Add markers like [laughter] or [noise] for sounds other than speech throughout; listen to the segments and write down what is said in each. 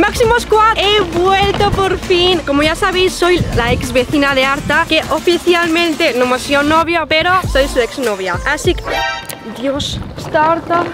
Máximo Squad, he vuelto por fin. Como ya sabéis, soy la ex vecina de Arta Que oficialmente no hemos sido novio Pero soy su ex novia. Así que... Dios, está Arta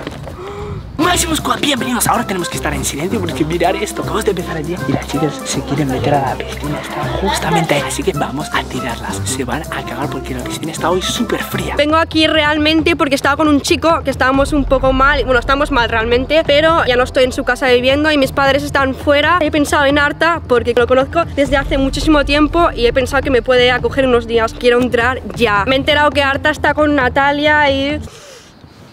Máximo Squad, bienvenidos. Ahora tenemos que estar en silencio porque mirar esto. Acabamos de empezar allí y las chicas se quieren meter a la piscina. Están justamente ahí. Así que vamos a tirarlas. Se van a acabar porque la piscina está hoy súper fría. Vengo aquí realmente porque estaba con un chico que estábamos un poco mal. Bueno, estamos mal realmente, pero ya no estoy en su casa viviendo y mis padres están fuera. He pensado en Arta porque lo conozco desde hace muchísimo tiempo y he pensado que me puede acoger unos días. Quiero entrar ya. Me he enterado que Arta está con Natalia y...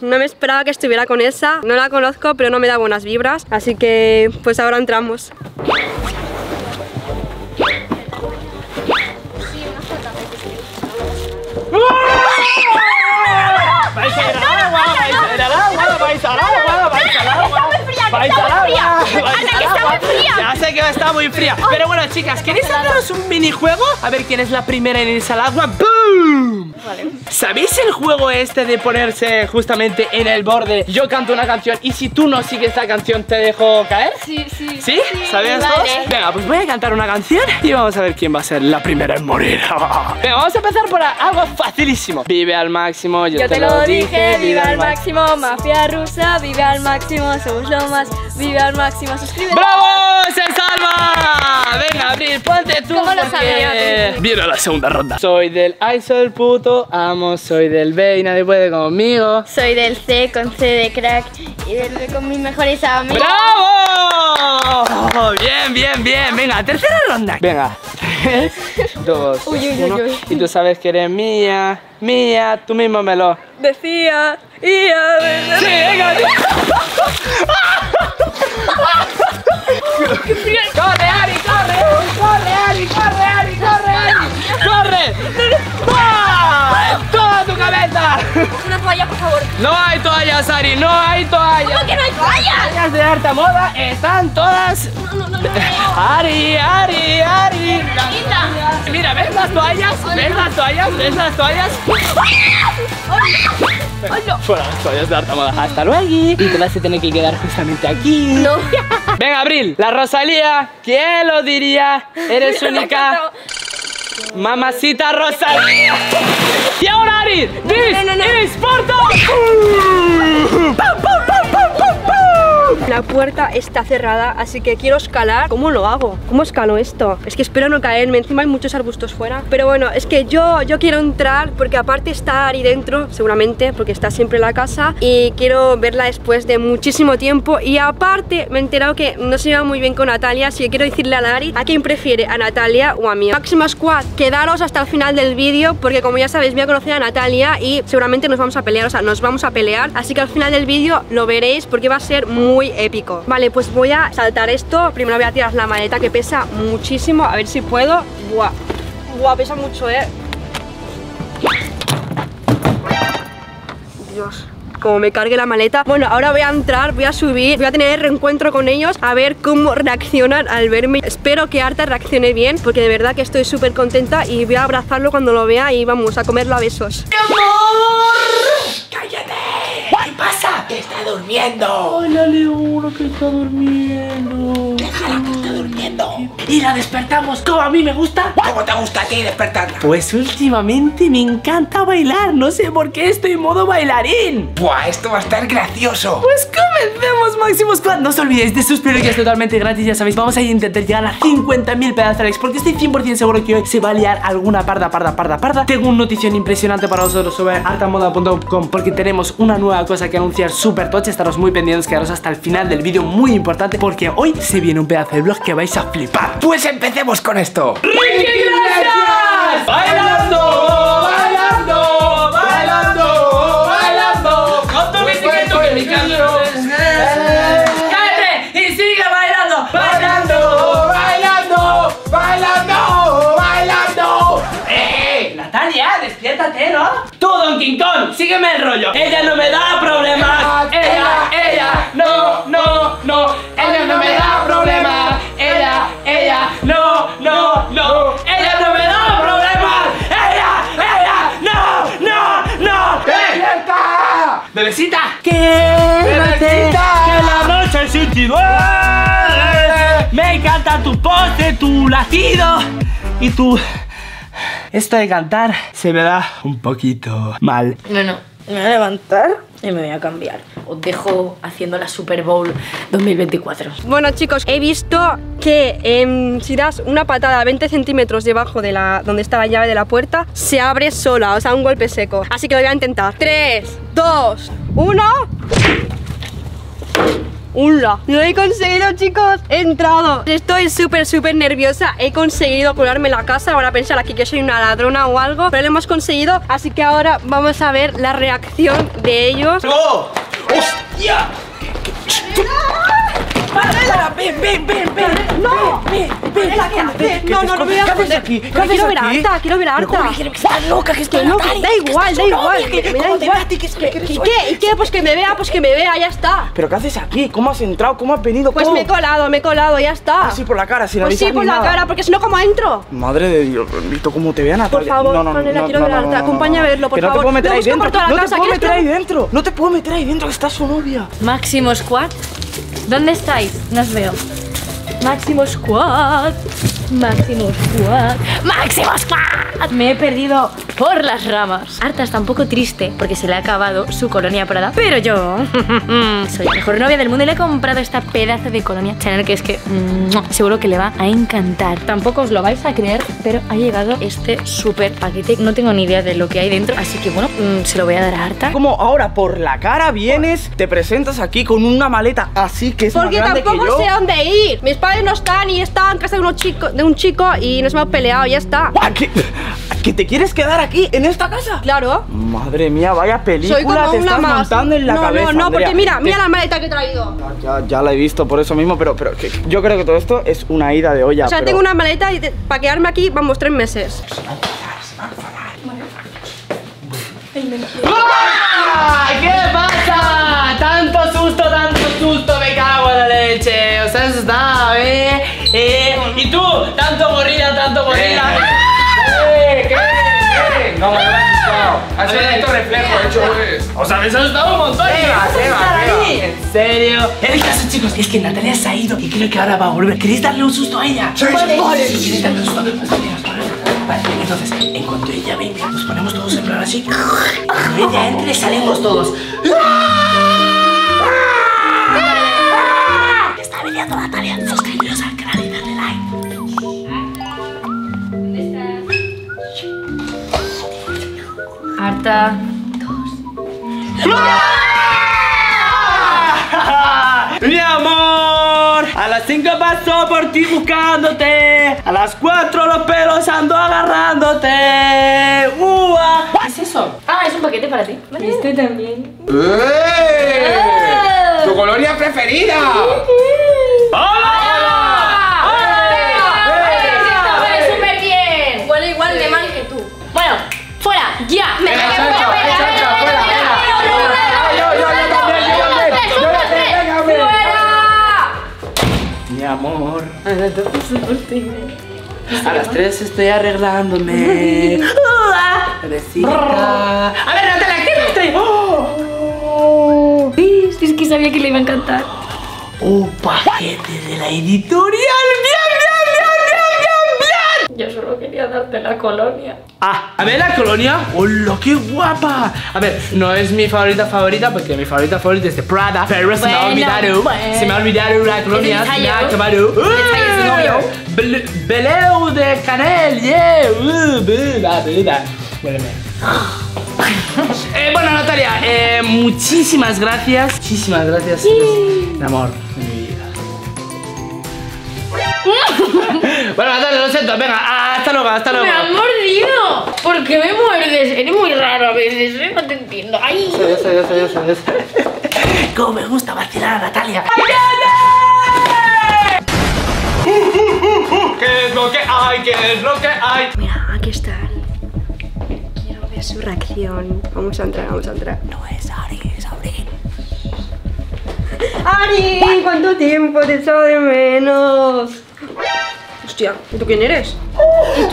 No me esperaba que estuviera con esa, no la conozco pero no me da buenas vibras, así que pues ahora entramos. ¡Vais al agua! ¡Vais al agua! ¡Vais al agua! Ya sé que está muy fría. Pero bueno, chicas, ¿queréis haceros un minijuego? A ver quién es la primera en irse al agua. ¡Boom! ¿Sabéis el juego este de ponerse justamente en el borde? Yo canto una canción y si tú no sigues la canción te dejo caer. Sí, sí. ¿Sí? ¿Sabías vale. todos? Venga, pues voy a cantar una canción y vamos a ver quién va a ser la primera en morir. [laughs] Venga, vamos a empezar por algo facilísimo. Vive al máximo, yo, Yo te lo dije, vive al máximo, mafia rusa, vive al máximo, somos lo más, vive al máximo, suscríbete. ¡Bravo! ¡Se salva! Venga, Abril, ponte tú. ¿Cómo lo porque sabía Viene la segunda ronda. Soy del I, soy el puto amo, soy del B y nadie puede conmigo. Soy del C con C de crack y del B con mis mejores amigos. ¡Bravo! Bien, bien, bien. Venga, tercera ronda. Venga. Tres, [laughs] dos, Uy, uy, uy, uno. uy. Y tú sabes que eres mía, mía, tú mismo me lo. Decía, y a ver... Sí, venga. [laughs] [laughs] ¡Corre, Ari, corre! ¡Corre, Ari, corre, Ari, corre, Ari! ¡Corre! ¡En ¡Toda tu cabeza! Una toalla, por favor. No hay toallas, Ari, no hay toallas. ¿Cómo que no hay toallas? Toallas de harta moda están todas. No, no, no, no. Ari, Ari, Ari. Mira, ¿ves las toallas? ¿Ves las toallas? ¿Ves las toallas? Fuera las toallas de harta moda. Hasta luego. Y te vas a tener que quedar justamente aquí. No. [laughs] Venga, Abril, la Rosalía, ¿quién lo diría? Eres [laughs] única. Mamacita Rosalía. Y ahora, Ari, this no, no. is Porto. [laughs] La puerta está cerrada, así que quiero escalar. ¿Cómo lo hago? ¿Cómo escalo esto? Es que espero no caerme. Encima hay muchos arbustos fuera. Pero bueno, es que yo, yo quiero entrar porque aparte está Ari dentro, seguramente, porque está siempre en la casa. Y quiero verla después de muchísimo tiempo. Y aparte me he enterado que no se lleva muy bien con Natalia, así que quiero decirle a Ari a quién prefiere, a Natalia o a mí. Máxima Squad, quedaros hasta el final del vídeo porque como ya sabéis voy a conocer a Natalia y seguramente nos vamos a pelear, o sea, nos vamos a pelear. Así que al final del vídeo lo veréis porque va a ser muy épico. Vale, pues voy a saltar esto. Primero voy a tirar la maleta que pesa muchísimo. A ver si puedo. Buah, buah, pesa mucho, eh. Dios. Como me cargue la maleta. Bueno, ahora voy a entrar, voy a subir, voy a tener reencuentro con ellos a ver cómo reaccionan al verme. Espero que Arta reaccione bien, porque de verdad que estoy súper contenta y voy a abrazarlo cuando lo vea y vamos a comerlo a besos. ¡Cállate! Que está durmiendo. Hola, Leona, que está durmiendo. Durmiendo. Y la despertamos como a mí me gusta. ¿Cómo te gusta a ti despertarla? Pues últimamente me encanta bailar. No sé por qué estoy en modo bailarín. Buah, esto va a estar gracioso. Pues comencemos, Máximo Squad. No os olvidéis de suscribiros que es totalmente gratis. Ya sabéis, vamos a intentar llegar a 50.000 pedazos de likes. Porque estoy 100% seguro que hoy se va a liar alguna parda, parda, parda, parda. Tengo una notición impresionante para vosotros sobre artamoda.com. Porque tenemos una nueva cosa que anunciar súper tocha. Estaros muy pendientes, quedaros hasta el final del vídeo. Muy importante. Porque hoy se viene un pedazo de vlog que vais a flipar. Pues empecemos con esto. ¡Ricky Iglesias! ¡Bailando! ¡Bailando! ¡Bailando! ¡Bailando! Con tu bicicleta. ¡Y sigue bailando! ¡Bailando! ¡Bailando! ¡Bailando! ¡Bailando! ¡Eh! Natalia, despiértate, ¿no? Tú, Don King Kong, sígueme el rollo. Ella no me da problemas. Ella, ella, no, no, no. Ella no me da problemas. Ella, ella, no, no, no. Ella no me da problemas. Ella, ella, no, no, no. ¡Despierta! Bebecita, quédate, Bebecita. que la noche sin ti duele. Me encanta tu pose, tu latido y tu... Esto de cantar se me da un poquito mal. Bueno, me voy a levantar y me voy a cambiar. Os dejo haciendo la Super Bowl 2024. Bueno chicos, he visto que si das una patada a 20 centímetros debajo de la donde está la llave de la puerta, se abre sola, o sea, un golpe seco. Así que lo voy a intentar. 3, 2, 1. ¡Hula! Lo he conseguido, chicos. He entrado. Estoy súper, súper nerviosa. He conseguido colarme la casa. Van a pensar aquí que soy una ladrona o algo. Pero lo hemos conseguido. Así que ahora vamos a ver la reacción de ellos. ¡Oh! ¡Hostia! ¡Ven, ven, ven, ven! ¡No! ¡Ven, ven! ¿qué haces? No, no, no me voy a ¿Qué haces esconder. aquí? ¿Qué Porque haces quiero ver a aquí? Arta, quiero ver a ¿Pero cómo Arta. que estás loca? Que es Que no, Natalia, da igual, estás da igual. me da ¿cómo te igual. a ¿Y qué? ¿Y qué? Pues que me vea, pues que me vea, ya está. ¿Pero qué haces aquí? ¿Cómo has entrado? ¿Cómo has venido? Pues ¿Cómo? me he colado, me he colado, ya está. Así por la cara, sin Pues sí, avisar por la cara, porque si no, ¿cómo entro? Madre de Dios, bendito, cómo te vea Por Natalia. favor, no, no, Manela, no, quiero ver a Arta. Acompáñame a verlo, por que no favor. te puedo meter Lo ahí por dentro. toda la no casa, te puedo ¿quieres meter que- ahí dentro. No te puedo meter ahí dentro, que está su novia. Máximo Squad. ¿Dónde estáis? No os veo. Máximo Squad. Máximo Squad. Máximo Squad. Me he perdido por las ramas. Arta está un poco triste porque se le ha acabado su colonia Prada. Pero yo [laughs] soy la mejor novia del mundo y le he comprado esta pedazo de colonia Chanel que es que ¡mua! seguro que le va a encantar. Tampoco os lo vais a creer, pero ha llegado este súper paquete. No tengo ni idea de lo que hay dentro, así que bueno, mm, se lo voy a dar a Arta. Como ahora por la cara vienes, te presentas aquí con una maleta así que es Porque más grande que tampoco yo. sé a dónde ir. Mis padres no están y están en casa de, unos chico, de un chico y nos hemos peleado, ya está. ¿A qué, a qué te quieres quedar aquí, en esta casa? Claro. Madre mía, vaya película Soy como te una estás más. montando en la no, cabeza. no, no, porque Andrea. mira, Te- mira la maleta que he traído. Ya, ya la he visto por eso mismo, pero, pero que- yo creo que todo esto es una ida de olla. o sea, pero- tengo una maleta y te- para quedarme aquí, vamos, tres meses. ¡Ah! ¿Qué pasa? Tanto susto, tanto susto, me cago en la leche. O sea, está, ¿eh? ¿Eh? ¿Y tú? Tanto gorila, tanto gorila. ¿Qué? ¿Qué? ¿Qué? No, no me has asustado. Ha sido efecto reflejo, hecho. O sea, me has asustado un montón. pega, pega. ¿En serio? El caso, chicos, es que Natalia se ha ido y creo que ahora va a volver. ¿Queréis darle un susto a ella? Sí, sí, vale. ¿Queréis darle un susto? Vale. Entonces, en cuanto ella venga, nos ponemos todos en plan así. Cuando ella entre, salimos todos. Está Arta. Mi amor, a las 5 paso por ti buscándote. A las 4 los pelos ando agarrándote. ¡Ua! ¿Qué es eso? Ah, es un paquete para ti. Este también. ¡Eh! ¡Tu colonia preferida! También. Yo también, venga, hombre. Mi amor. A las 3 estoy arreglándome. A ver, Natalia, ¿qué estoy? ¿Ves? Es que sabía que le iba a encantar. Un paquete de la editorial. Darte la colonia. Ah, a ver la colonia. ¡Hola, qué guapa! A ver, no es mi favorita favorita porque mi favorita favorita es de Prada. Pero se me ha olvidado. bueno. Se me ha olvidado la colonia. Se me ha acabado. Beleu de Canel, yeah. Uh. [laughs] Eh, bueno, Natalia, eh, muchísimas gracias. Muchísimas gracias. El amor. [laughs] bueno, Natalia, lo siento. Venga, hasta luego, hasta luego. ¡Me has mordido! ¿Por qué me muerdes? Eres muy raro a veces, ¿eh? No te entiendo. ¡Ay! Yo sé, yo sé, yo sé, yo sé. [laughs] Cómo me gusta vacilar a Natalia. [laughs] ¿Qué es lo que hay? ¿Qué es lo que hay? Mira, aquí están. Quiero ver su reacción. Vamos a entrar, vamos a entrar. No es Ari, es Abril. ¡Ari! ¿Cuánto tiempo te echado de menos? Hostia, ¿y tú quién eres? [laughs]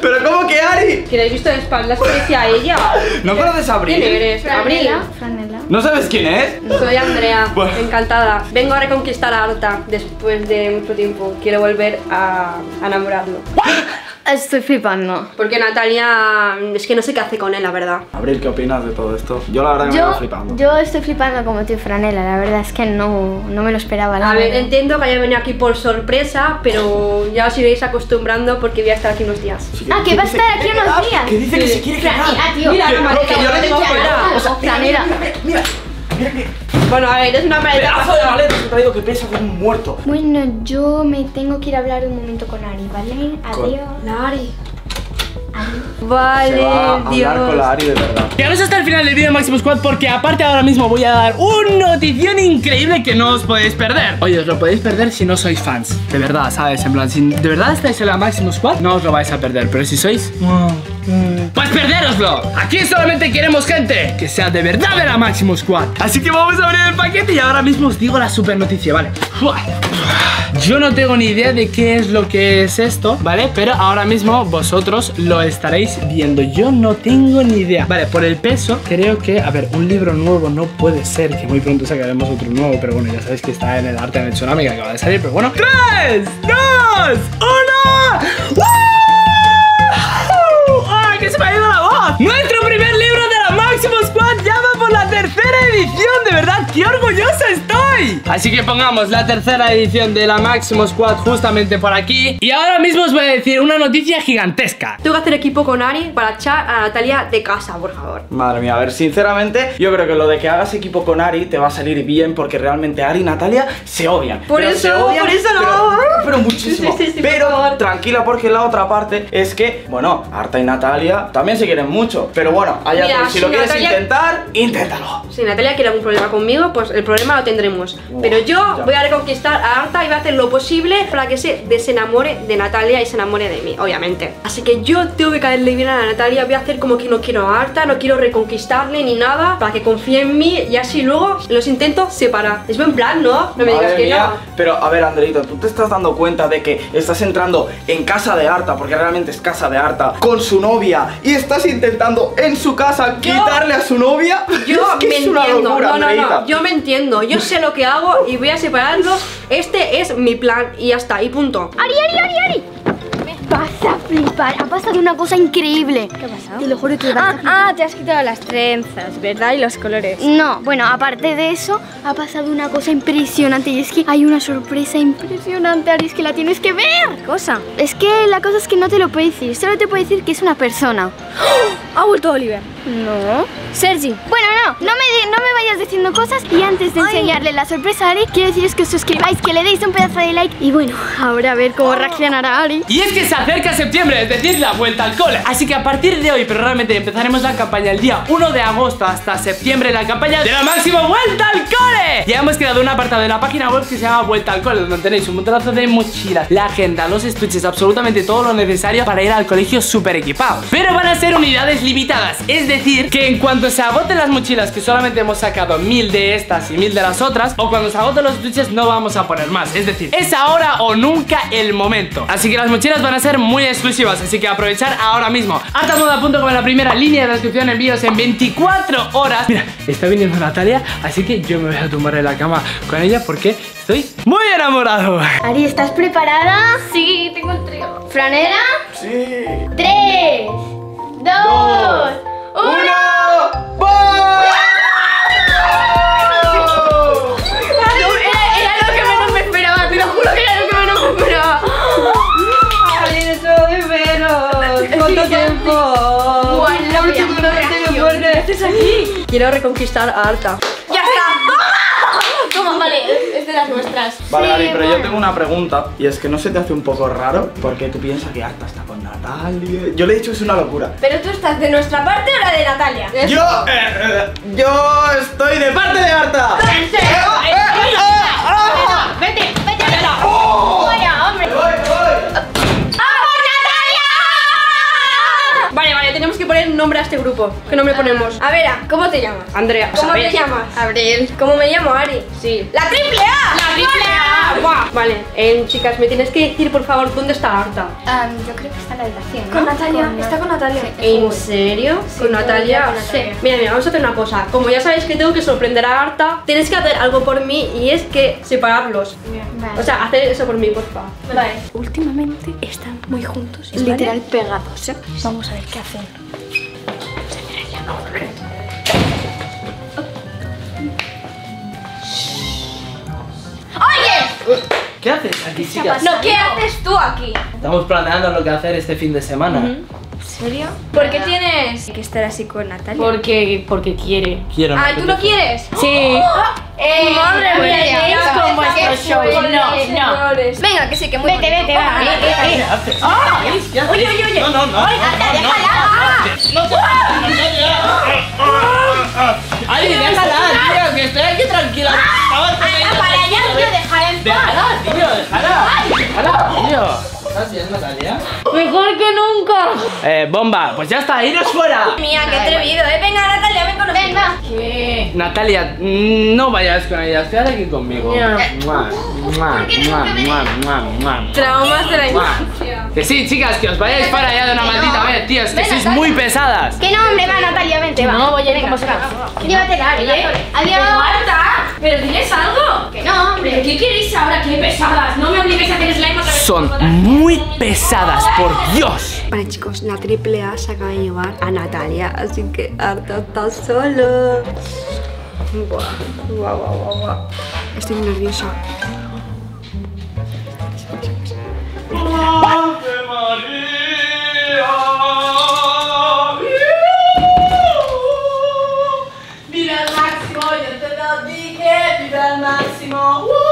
¿Pero cómo que Ari? Que la he visto de espaldas, parecía a ella. ¿No conoces a Abril? ¿Quién eres? Abril. Franela, Franela. ¿No sabes quién es? Soy Andrea, [laughs] Bueno. encantada. Vengo a reconquistar a Arta después de mucho tiempo. Quiero volver a, a enamorarlo. [laughs] Estoy flipando. Porque Natalia es que no sé qué hace con él, la verdad. Abril, ¿qué opinas de todo esto? Yo la verdad que me Yo, estoy flipando. yo estoy flipando como tío Franela, la verdad es que no, no me lo esperaba. la A ver, entiendo que haya venido aquí por sorpresa, pero ya os iréis acostumbrando porque voy a estar aquí unos días. Sí, Ah, que va a estar aquí unos días. Que dice que se quiere quedar. Ah, tío. Mira, maleta, que yo la tengo fuera. Franela. Mira, mira que Bueno, a ver, es una maleta. pedazo de maleta que he traído que pesa como un muerto. Bueno, yo me tengo que ir a hablar un momento con Ari, ¿vale? Adiós. Nari. Se Vale, va a hablar Dios. con la Ari de verdad. Llegaros hasta el final del vídeo de Maximus Squad porque aparte ahora mismo voy a dar una notición increíble que no os podéis perder. Oye, os lo podéis perder si no sois fans. De verdad, ¿sabes? En plan, si de verdad estáis en la Maximus Squad, no os lo vais a perder. Pero si sois... Pues perderoslo. Aquí solamente queremos gente que sea de verdad de la Maximus Squad. Así que vamos a abrir el paquete y ahora mismo os digo la super noticia, ¿vale? Yo no tengo ni idea de qué es lo que es esto, ¿vale? Pero ahora mismo vosotros lo estaréis viendo. Yo no tengo ni idea. Vale, por el peso, creo que, a ver, un libro nuevo no puede ser, que muy pronto sacaremos otro nuevo, pero bueno, ya sabéis que está en el arte del tsunami que acaba de salir, pero bueno. ¡Tres! ¡Dos! ¡Uno! Así que pongamos la tercera edición de la Máximo Squad justamente por aquí. Y ahora mismo os voy a decir una noticia gigantesca. Tengo que hacer equipo con Ari para echar a Natalia de casa, por favor. Madre mía, a ver, sinceramente, yo creo que lo de que hagas equipo con Ari te va a salir bien porque realmente Ari y Natalia se odian. Por Pero eso, odian, por eso no. Pero, pero muchísimo. Sí, sí, sí, pero tranquila porque la otra parte es que, bueno, Arta y Natalia también se quieren mucho. Pero bueno, allá Mira, si si lo quieres intentar, inténtalo. Si Natalia quiere algún problema conmigo, pues el problema lo tendremos. Pero yo voy a reconquistar a Arta y voy a hacer lo posible para que se desenamore de Natalia y se enamore de mí, obviamente. Así que yo tengo que caerle bien a Natalia, voy a hacer como que no quiero a Arta, no quiero reconquistarle ni nada, para que confíe en mí y así luego los intento separar. Es buen plan, ¿no? No me digas que mía. no. Pero a ver, Andreito, tú te estás dando cuenta de que estás entrando en casa de Arta, porque realmente es casa de Arta, con su novia, y estás intentando en su casa Yo- quitarle a su novia. Yo [laughs] es que me es una entiendo, locura, no, no, Andreita. no, yo me entiendo, yo sé lo que hago y voy a separarlos. Este es mi plan y ya está, y punto. Ari, Ari, Ari, Ari. Vas a flipar. Ha pasado una cosa increíble. ¿Qué ha pasado? Te lo juro que vas a flipar. Ah, te has quitado las trenzas, ¿verdad? Y los colores. No, bueno, aparte de eso, ha pasado una cosa impresionante y es que hay una sorpresa impresionante, Ari, es que la tienes que ver. ¿Qué cosa? Es que la cosa es que no te lo puedo decir, solo te puedo decir que es una persona. Ha vuelto Oliver. No. Sergi. Bueno, no, no me, no me vayas diciendo cosas y antes de enseñarle la sorpresa a Ari, quiero deciros que os suscribáis, que le deis un pedazo de like y bueno, ahora a ver cómo reaccionará Ari. Y es que se acerca septiembre, es decir, la vuelta al cole. Así que a partir de hoy, pero realmente empezaremos la campaña el día 1 de agosto hasta septiembre, la campaña de la máxima vuelta al cole. Ya hemos creado un apartado de la página web que se llama Vuelta al cole, donde tenéis un montonazo de mochilas, la agenda, los estuches, absolutamente todo lo necesario para ir al colegio súper equipados. Pero van a ser unidades limitadas, es decir, que en cuanto se agoten las mochilas, que solamente hemos sacado mil de estas y mil de las otras, o cuando se agoten los estuches, no vamos a poner más. Es decir, es ahora o nunca el momento. Así que las mochilas van a ser muy exclusivas, así que aprovechar ahora mismo. Artamoda.com en la primera línea de descripción, envíos en 24 horas. Mira, está viniendo Natalia, así que yo me voy a tumbar en la cama con ella porque estoy muy enamorado. Ari, ¿estás preparada? Sí, tengo el trío. ¿Franera? Sí. Tres, dos, ¡Uno! ¡Voy! Era, era lo que menos me esperaba, te lo juro que era lo que menos me esperaba. Ay, eso de veros. [laughs] ¿Cuánto tiempo? La reacción. ¿Estás aquí? Quiero reconquistar a Arta. ¡Ya está! [laughs] Toma, vale, es de las nuestras. Vale, Sí, Ari, pero yo tengo una pregunta y es que no se te hace un poco raro porque tú piensas que Arta está con Natalia. Yo le he dicho que es una locura. ¿Pero tú estás de nuestra parte o la de Natalia? Yo, eh, eh, yo estoy de parte de Arta. ¿En serio? ¡Eh, eh, ah! Vete, vete, vete. Fuera, hombre. ¡Voy, voy! Vale, vale, tenemos que poner nombre a este grupo. ¿Qué nombre ponemos? A ver, ¿cómo te llamas? Andrea. ¿Cómo te llamas? Abril. ¿Cómo me llamo, Ari? Sí. ¡La triple A! ¡La triple A! Vale, eh, chicas, me tienes que decir por favor dónde está Arta. Ah, yo creo que está en la habitación. ¿no? Con Natalia, está con Natalia. ¿En serio? ¿Con Natalia? con Natalia. Mira, mira, vamos a hacer una cosa. Como ya sabéis que tengo que sorprender a Arta, tenéis que hacer algo por mí y es que separarlos. Vale. O sea, hacer eso por mí, por favor. Vale. Últimamente están muy juntos. Literal pegados, ¿eh? Vamos a ver qué hacen. ¡Oye! ¿Qué haces aquí, chicas? No, ¿qué haces tú aquí? Estamos planeando lo que hacer este fin de semana. ¿En serio? ¿Por qué tienes que estar así con Natalia? Porque, porque quiere. Quiero Ah, ¿tú lo quieres? Sí. Eh, Madre mía, con shows. ya, No, ya, Venga, que sí, que muy Vete, vete, va. Eh, eh, eh. ¿Qué haces? ¿Qué haces? Oye, oye, oye. No, no, no. Ay, Natalia, déjala. ¡Ay, déjala, tío! Que estoy aquí tranquila. Para allá, tío, déjala en paz. Déjala, tío, déjala. Déjala, tío. ¿Estás bien, Natalia? Mejor que nunca. Eh, bomba, pues ya está, iros fuera. Mía, qué atrevido, eh. Venga, Natalia, ven con nosotros. Venga. ¿Qué? Natalia, mm, no vayas con ellas, quédate aquí conmigo. Ya. Mua, mua, mua, mua. Traumas de la infancia. Que sí, chicas, que os vayáis para allá de una maldita vez, tío, es que sois muy pesadas. Que no, hombre, va, Natalia, vente, va. No voy a ir va. vamos. Llévatela, Adiós. Marta, pero diles algo. Que no, hombre. ¿Qué queréis ahora? ¡Qué pesadas! No me obligues a hacer slime otra vez. Son muy pesadas, por Dios. Vale chicos, la triple A se acaba de llevar a Natalia, así que Arta está solo. Buah, guau, guau, guau. Estoy muy nerviosa. ¡Vive al máximo! ¡Yo te lo dije! ¡Vive al máximo!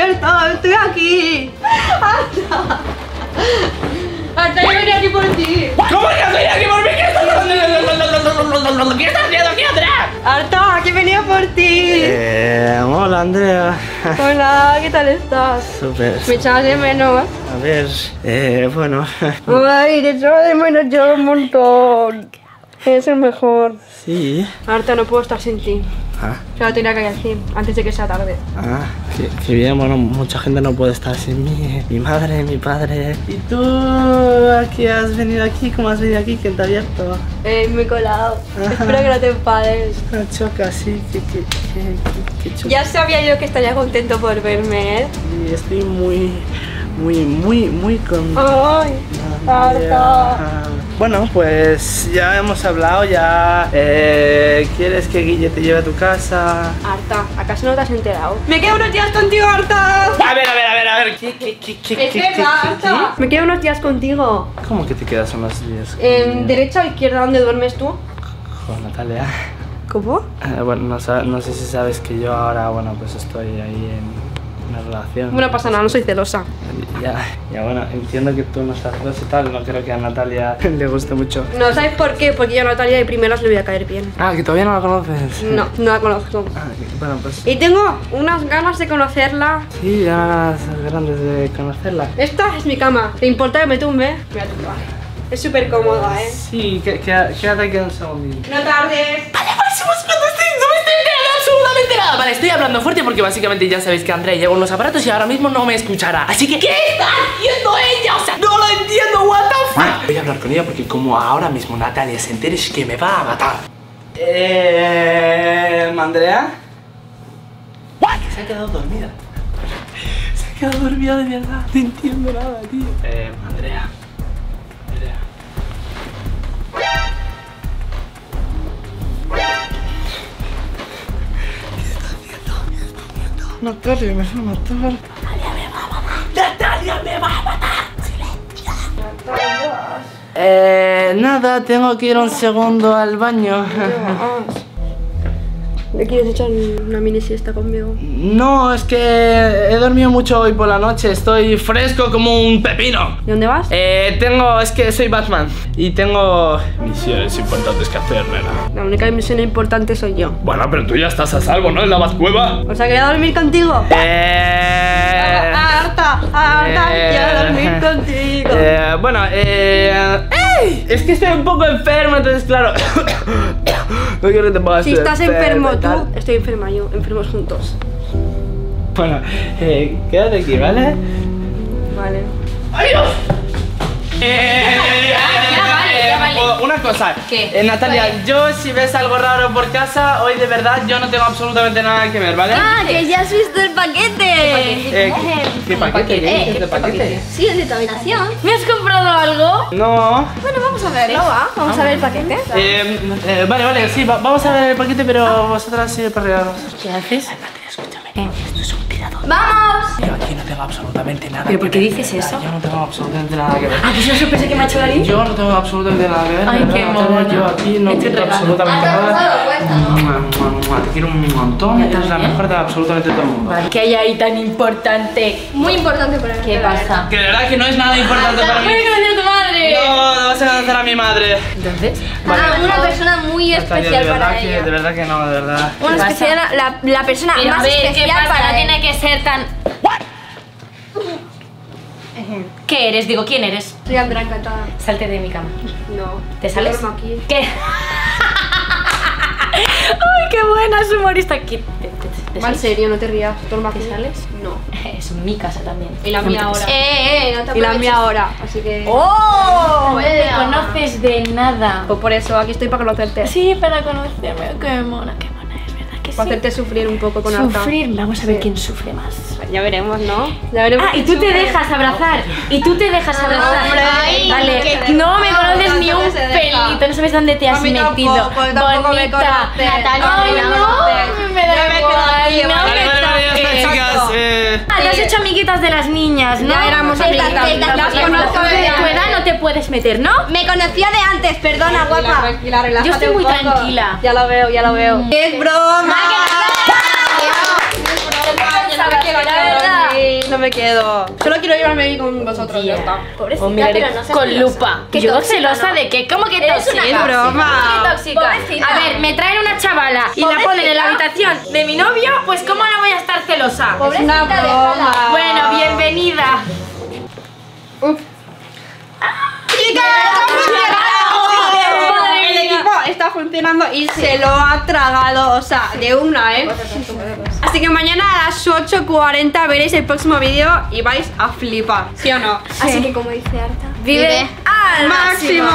¡Estoy despierta! ¡Estoy aquí! ¡Arta! ¡Arta, yo venía aquí por ti! ¿Cómo que estoy aquí por mí? ¿Qué estás haciendo? ¿Qué estás haciendo aquí atrás? ¡Arta, aquí venía por ti! Eh, hola Andrea. Hola, ¿qué tal estás? Súper. Me echabas de menos. A ver, eh, bueno. Ay, te echaba de menos yo un montón. Es el mejor. Sí. Arta, no puedo estar sin ti. Ah, Solo tenía que decir, antes de que sea tarde. ah, qué, qué bien. Bueno, mucha gente no puede estar sin mí. Mi madre, mi padre. ¿Y tú aquí has venido aquí? ¿Cómo has venido aquí? ¿Quién te ha abierto? Eh, me he colado. Espero que no te enfades. Una choca, sí. Qué, qué, qué, qué, qué choca. Ya sabía yo que estaría contento por verme, ¿eh? Y estoy muy, muy, muy, muy contento. Ay, Arta. Bueno, pues ya hemos hablado, ya eh, quieres que Guille te lleve a tu casa. Arta, ¿acaso no te has enterado? Me quedo unos días contigo, Arta. A ver, a ver, a ver, a ver. ¿Qué, qué, qué, qué, Es qué, verdad, qué, Arta. Me quedo unos días contigo. ¿Cómo que te quedas unos días? Em, ¿Derecha o izquierda? ¿Dónde duermes tú? Con Natalia. ¿Cómo? Eh, bueno, no, no sé si sabes que yo ahora, bueno, pues estoy ahí en una relación. No pasa nada, no soy celosa. Ya, ya bueno, entiendo que tú no estás celoso y tal, no creo que a Natalia [laughs] le guste mucho. No, ¿sabes por qué? Porque yo a Natalia de primeras le voy a caer bien. Ah, que todavía no la conoces. No, no la conozco. Ah, bueno, pues Y tengo unas ganas de conocerla. sí, ya grandes de conocerla. Esta es mi cama. ¿Te importa que me tumbe? Me voy a tumbar. Es súper cómoda, ¿eh? Sí, quédate aquí un segundito. No tardes. Vale, cuando estoy, estoy enterando absolutamente nada. Vale, estoy hablando fuerte porque básicamente ya sabéis que Andrea lleva unos aparatos y ahora mismo no me escuchará. Así que, ¿qué está haciendo ella? O sea, no lo entiendo, what the fuck. Voy a hablar con ella porque como ahora mismo Natalia se entere es que me va a matar. Eh. ¿Andrea? Que se ha quedado dormida. Se ha quedado dormida de verdad. No entiendo nada, tío. Eh. Andrea. Natalia me va a matar. Natalia me va a matar. Eh, nada, tengo que ir un segundo al baño. ¿Me quieres echar una mini siesta conmigo? No, es que he dormido mucho hoy por la noche. Estoy fresco como un pepino. ¿Y dónde vas? Eh, tengo, es que soy Batman y tengo misiones importantes que hacer, nena. La única misión importante soy yo. Bueno, pero tú ya estás a salvo, ¿no? En la Batcueva. O sea, que voy a dormir contigo. Eh. Harta, harta, eh, quiero dormir contigo. Eh, bueno, eh. ¡Ey! Es que estoy un poco enfermo, entonces, claro. No quiero que te pongas Si estás enfermo tú, estoy enferma yo, enfermos juntos. Bueno, eh, quédate aquí, ¿vale? Vale. Eh, [laughs] vale, o- Una cosa, ¿Qué? Eh, Natalia, yo si ves algo raro por casa, hoy de verdad yo no tengo absolutamente nada que ver, ¿vale? Ah, que ya has visto el paquete. Eh, ¿qué, qué paquete? ¿Qué? Sí, el de tu habitación. ¿Me has comprado algo? No. Bueno, vamos a verlo, ¿va? Vamos a ver el paquete. Eh, eh, vale, vale, sí, va- vamos a ver el paquete, pero vosotras sí para arriba. ¿Qué haces? ¡Vamos! Yo aquí no tengo absolutamente nada. ¿Pero por qué dices eso? Yo no tengo absolutamente nada que ver. Ah, que es una sorpresa que me ha hecho David. Yo no tengo absolutamente nada que ver. Ay, qué mona. Yo aquí no Este tengo absolutamente Ah, nada. Te quiero un montón. Eres la mejor de absolutamente todo el mundo. ¿Qué hay ahí tan importante? Muy importante para mí. ¿Qué pasa? Que de verdad que no es nada importante para mí. No, no vas a conocer a mi madre. Entonces, Ah, una persona muy Natalia, especial de para que, ella. De verdad que no, de verdad. Una especial, la, la persona pero a más ver, ¿qué especial pasa? para No él. tiene que ser tan... ¿Qué eres? Digo, ¿quién eres? Soy Andrea encantada. Salte de mi cama. No. ¿Te sales? Aquí. ¿Qué? [laughs] ¡Ay, qué buena es humorista! ¿Qué? ¿Te, sales? serio, no te rías. Aquí. ¿Te sales? No. [laughs] Es mi casa también. Y la No mía ahora. Eh, eh, no te Y la mía ahora. Así que. ¡Oh! No te conoces de nada. Pues por eso, aquí estoy para conocerte. Sí, para conocerme. Qué mona, qué mona, es verdad que Para sí. hacerte sufrir un poco con Arta. Sufrir, vamos a ver Sí. quién sufre más. Ya veremos, ¿no? Ya veremos. Ah, y tú te dejas abrazar. Y tú te dejas abrazar. hombre, vale, que no me no, conoces ni un que pelito, no sabes dónde te has A mí metido. tampoco, tampoco me Bonita. conoces. Natalia, Eh, Ah, hecho amiguitas de las niñas, ¿no? Ya éramos te- Las conozco de tu edad no te puedes meter, ¿no? Me conocía de antes, perdona, guapa. Tranquila, Yo estoy muy tranquila. Ya lo veo, ya lo veo. ¡Es broma! Me quedo. Solo quiero llevarme con vosotros, ya está. Pobrecita, O miraré pero no seas con celosa. lupa. Qué Yo tóxica, celosa ¿no? de qué? ¿Cómo que Eres tóxica? una Es broma. Qué tóxica. Pobrecita. A ver, me traen una chavala y la ponen en la habitación de mi novio, pues ¿cómo no voy a estar celosa? Pobrecita, una déjala. broma. Bueno, bienvenida. Está funcionando y se lo ha tragado, o sea, de una, ¿eh? Así que mañana a las 8.40 veréis el próximo vídeo y vais a flipar, ¿sí o no? Así que como dice Arta, Vive ¡Al máximo!